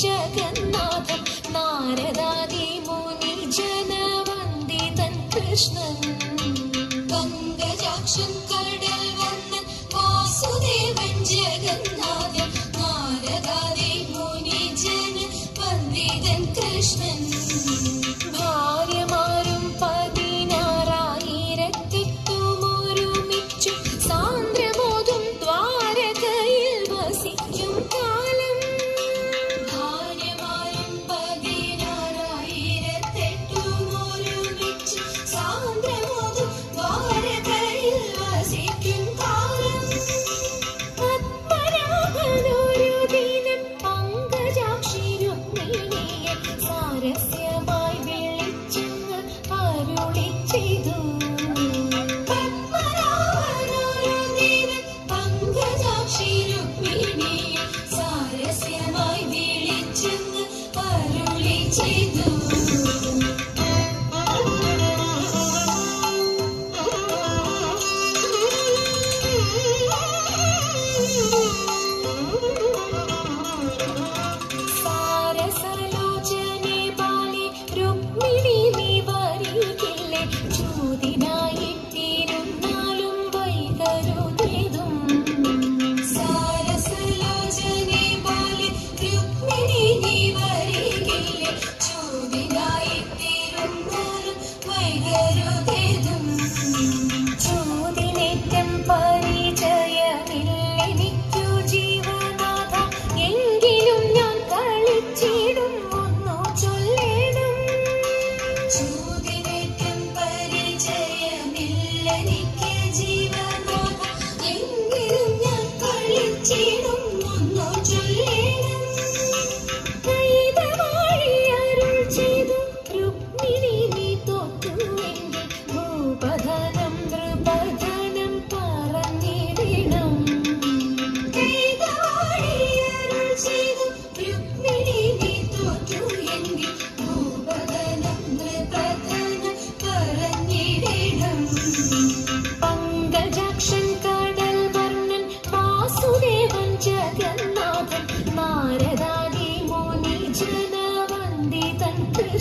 Jagannath नारदादिमूनि जनवन्दिष्णन् take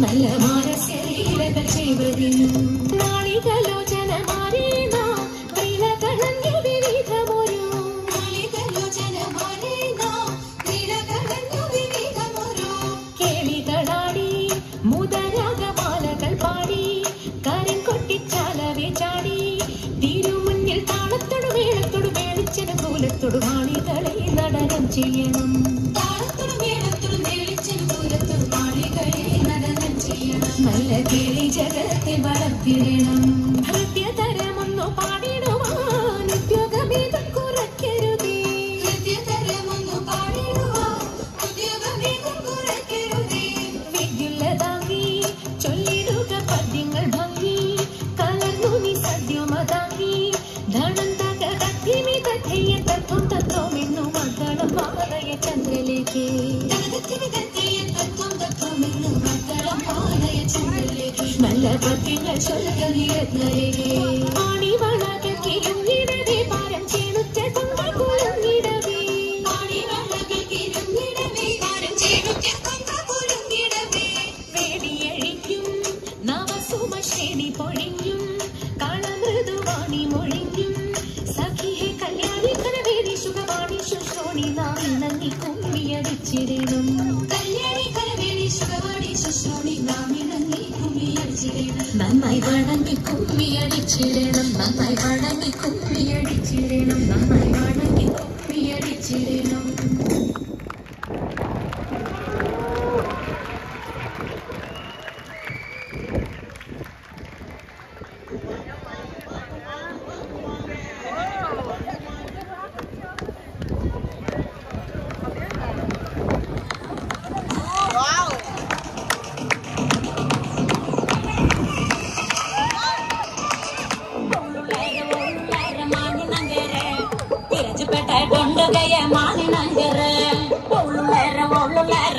നല്ല മാനസ്യ ലീലകൾ ചെയ്വതിനും. തൊടുകാളികളെ നടനം ചെയ്യണം. ചുണ്ടിലേക്ക് നല്ല പത്യങ്ങൾ ചൊല്ലുകയെ അണിവളകെ പാരം ചേണുറ്റ കൊണ്ടു കരടിച്ചിടണം കല്യാണി നന്നായി വണങ്ങി കുമ്മിയടിച്ചിടണം. നന്നായി വണങ്ങി കുമ്മിയടിച്ചിടണം. നന്നായി വണങ്ങി കുമ്മിയടിച്ചിടണം. உலகைய மாறி நங்கற உள்ளார உள்ளார